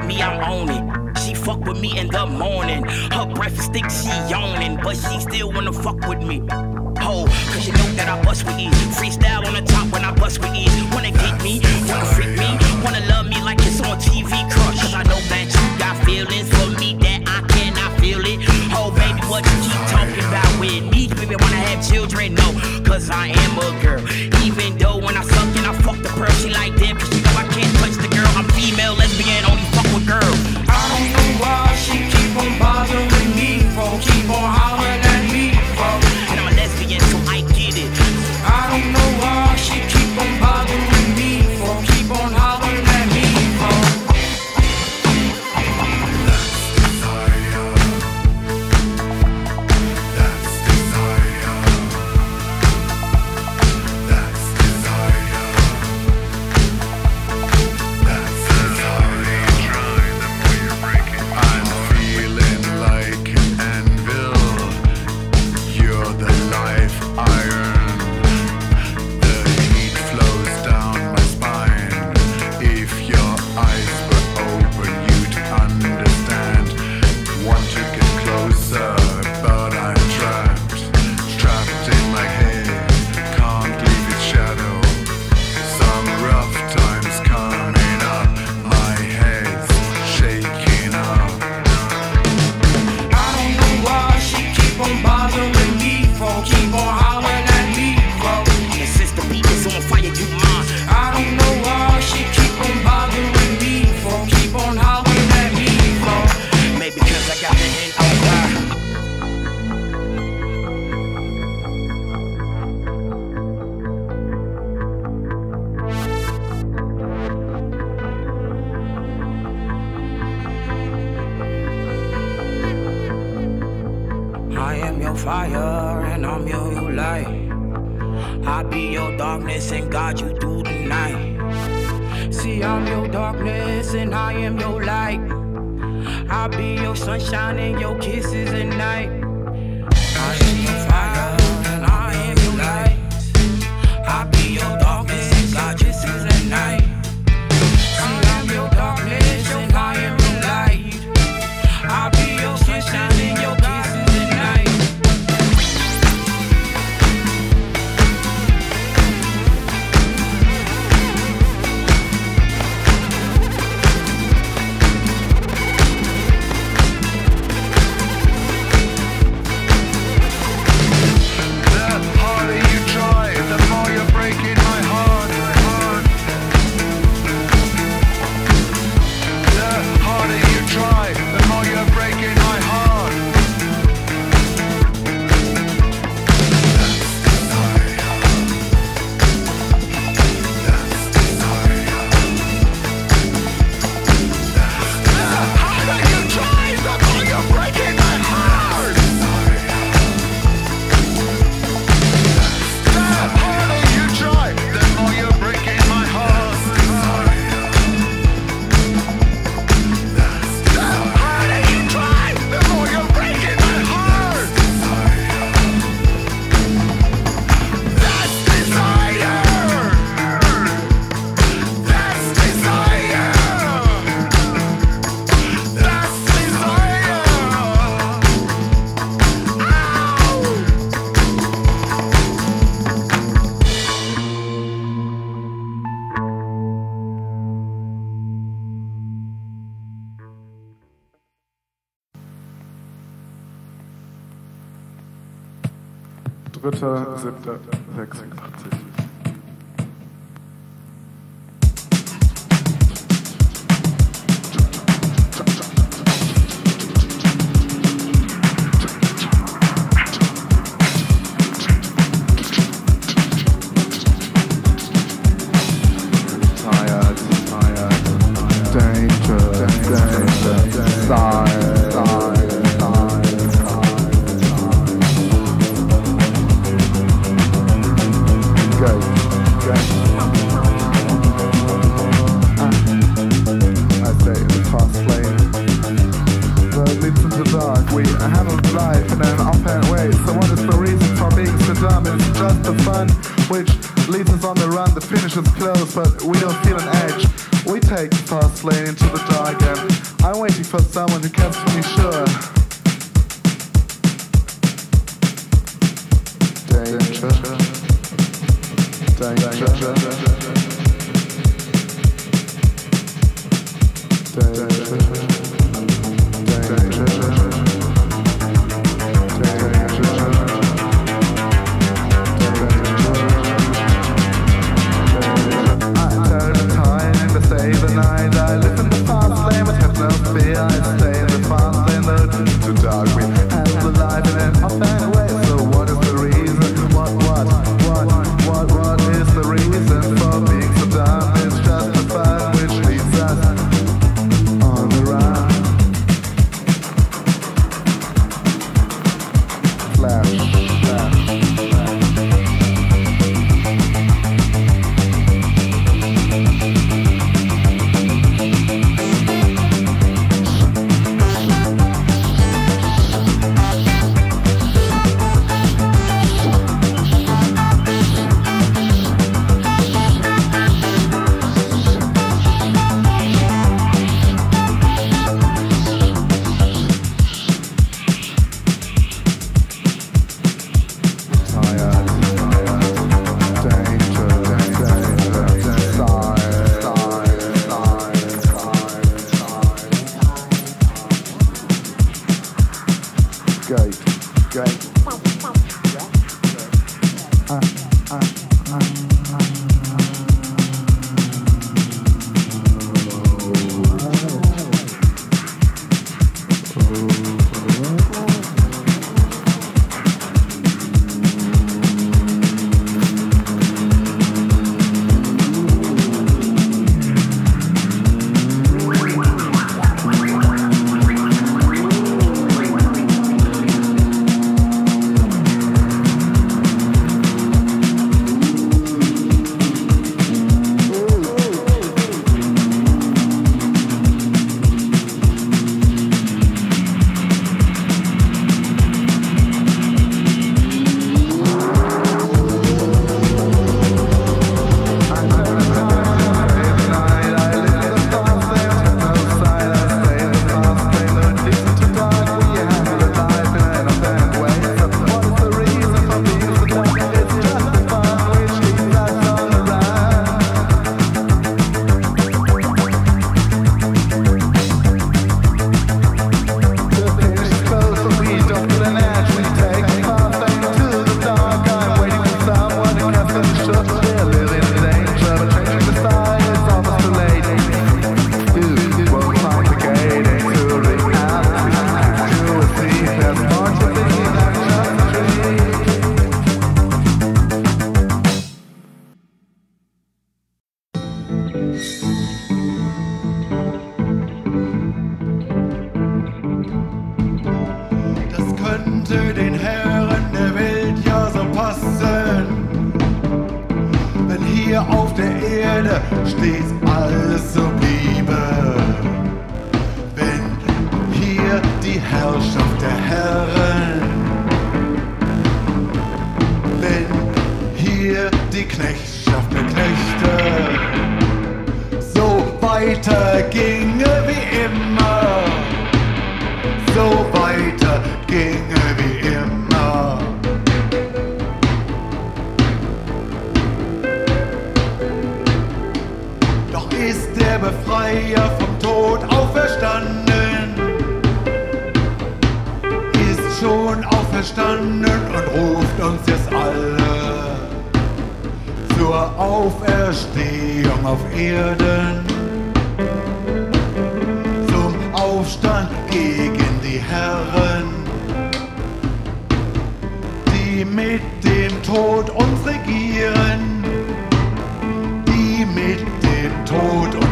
with me, I'm on it. She fuck with me in the morning. Her breakfast stick, she yawning, but she still wanna fuck with me. Ho, cause you know that I bust with ease. Freestyle on the top when I bust with ease. Wanna get me, wanna freak me, wanna love me like it's on TV crush. Cause I know that you got feelings for me that I cannot feel it. Ho, baby, what you keep talking about with me? Baby, wanna have children? No, cause I am a girl. Even though when I suck and I fuck the pearl, she like that. cause she know I can't touch the girl. I'm female, lesbian, only girl. I don't know why she keep on bothering me. Dritter, siebter, sechster. danger, danger. wir die Knechtschaft der Knechte. So weiter ginge wie immer. So weiter ginge wie immer. Doch ist der Befreier vom Tod auferstanden. Ist schon auferstanden und ruft uns jetzt alle zur Auferstehung auf Erden, zum Aufstand gegen die Herren, die mit dem Tod uns regieren, die mit dem Tod uns regieren.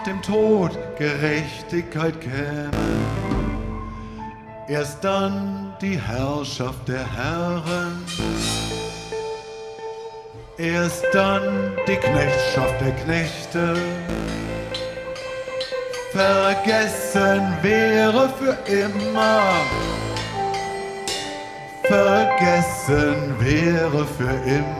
nach dem Tod Gerechtigkeit käme. Erst dann die Herrschaft der Herren. Erst dann die Knechtschaft der Knechte. Vergessen wäre für immer. Vergessen wäre für immer.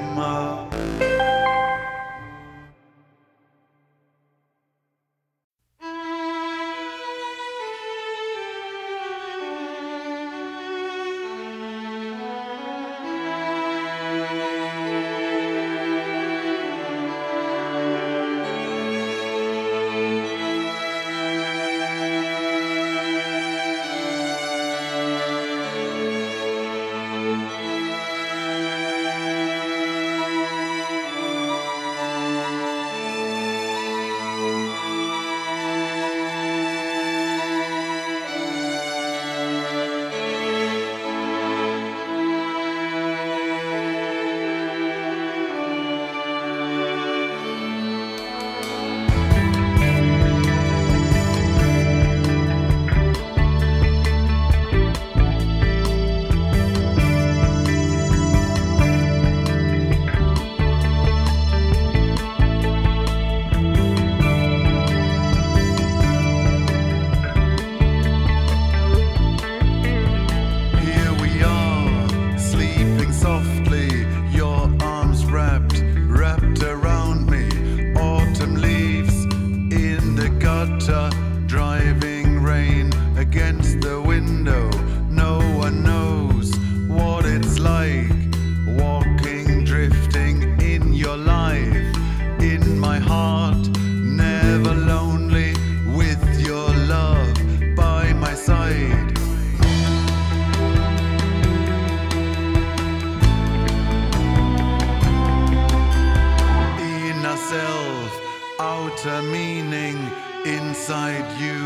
outer meaning inside you,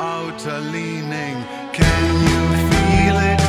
outer leaning. Can you feel it?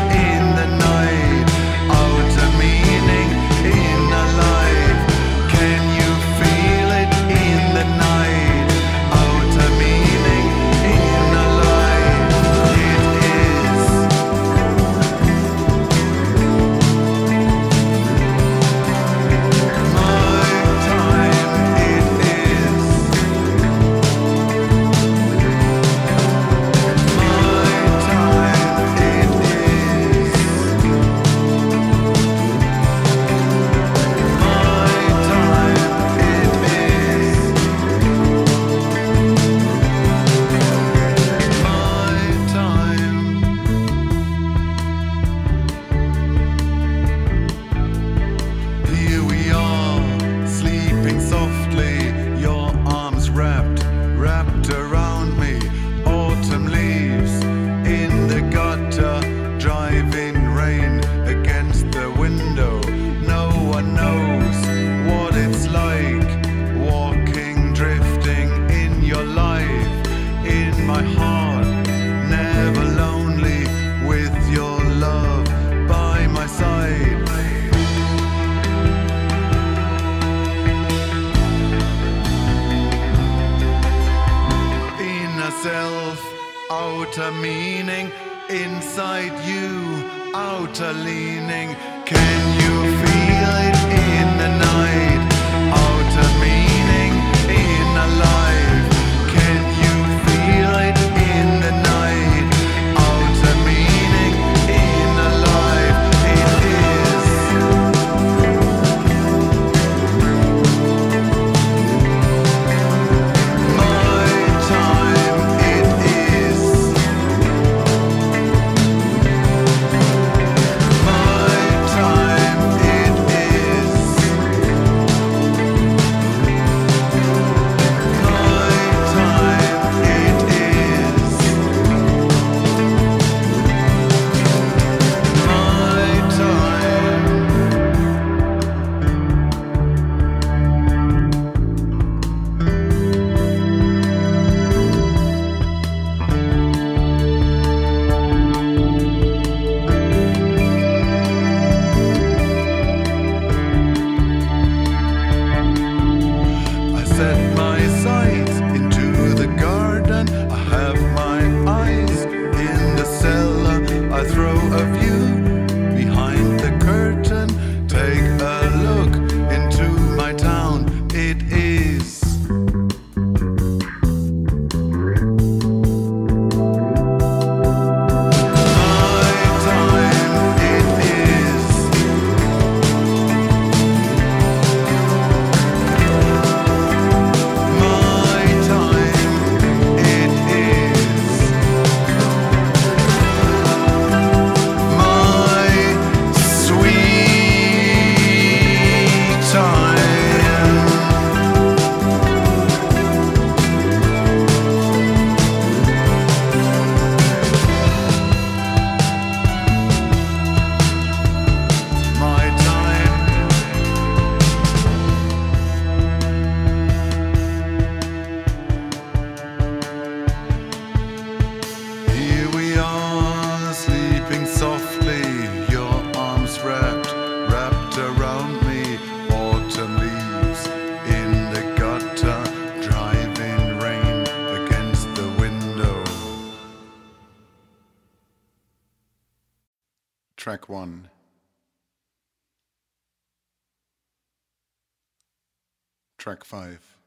track five.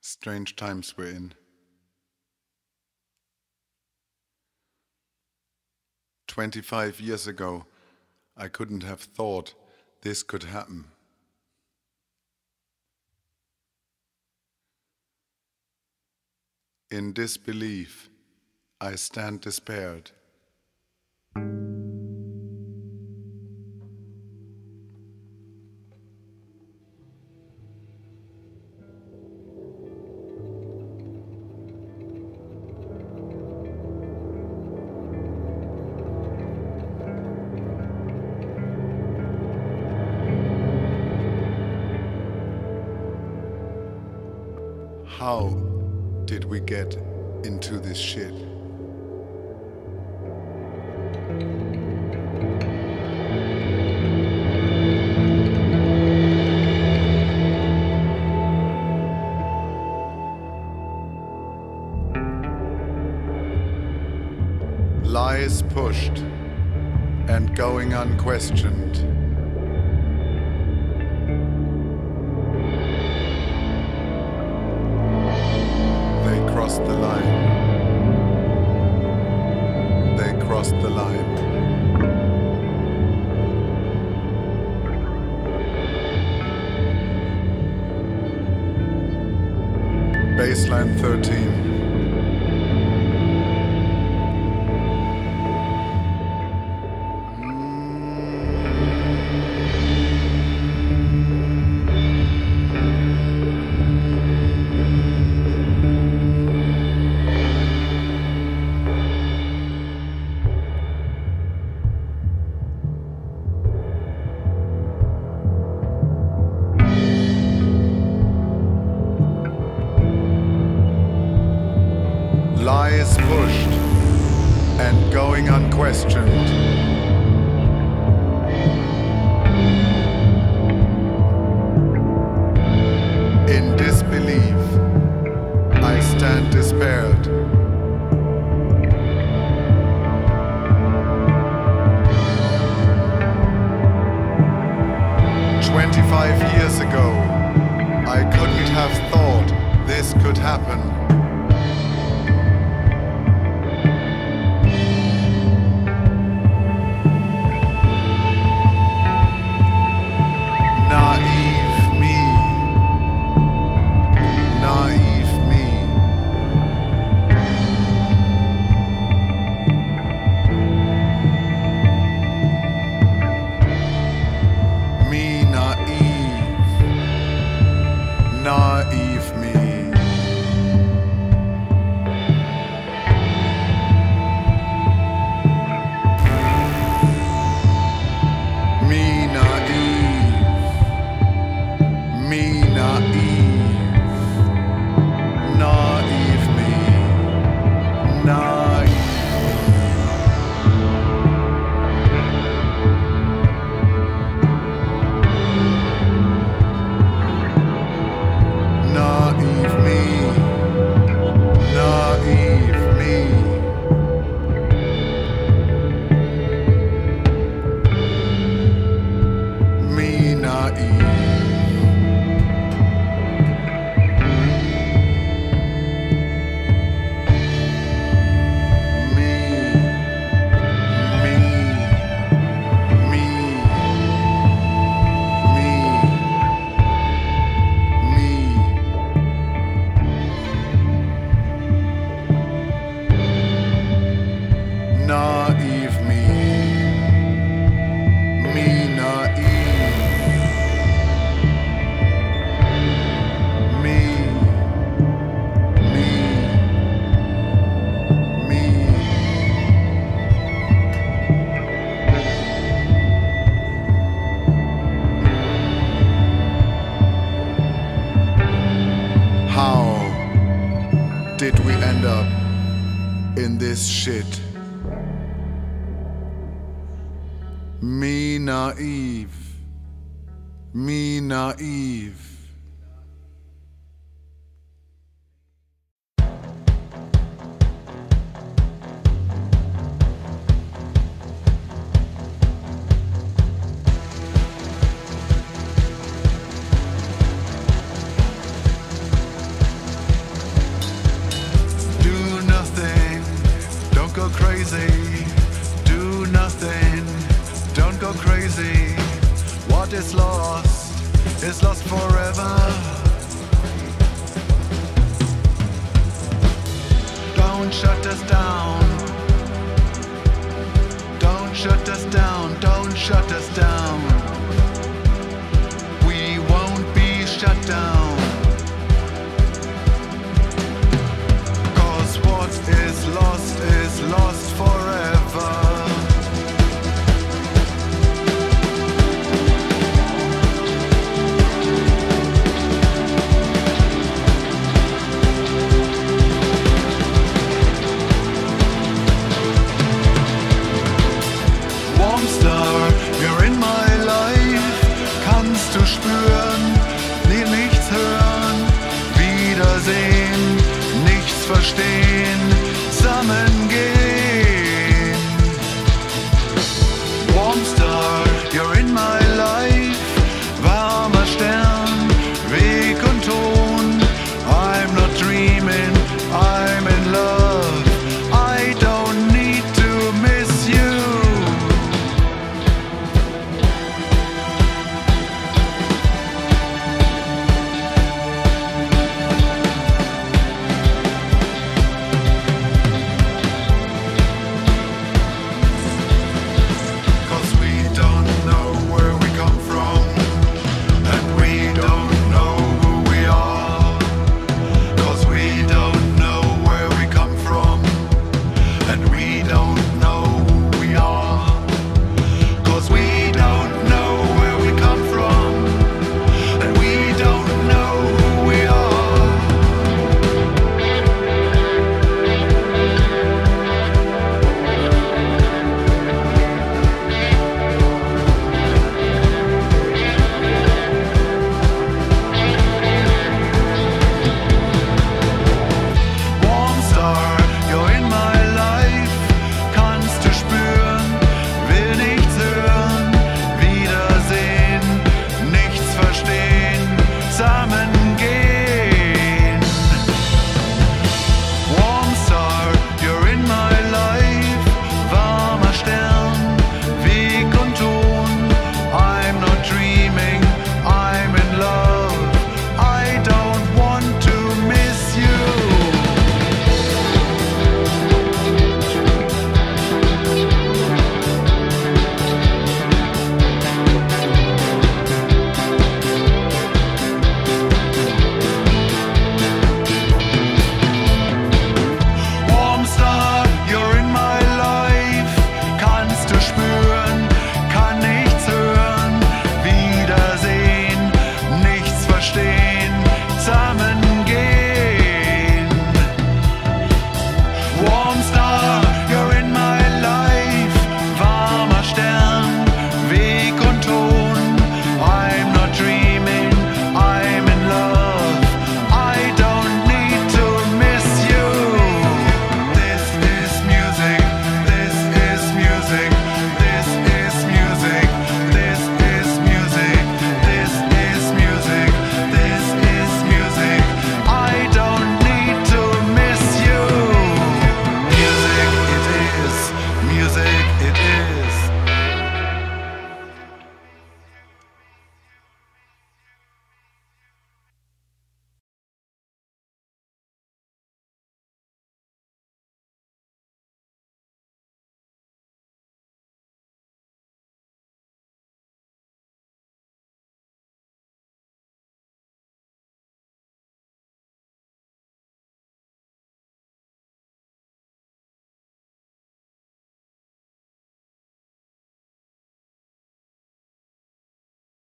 Strange times we're in. 25 years ago, I couldn't have thought this could happen. In disbelief, I stand despaired. questioned. naive. crazy, do nothing, don't go crazy. What is lost? is lost forever. Don't shut us down. Don't shut us down. Don't shut us down. We won't be shut down. Cause what is lost is lost. verstehen, zusammengehen.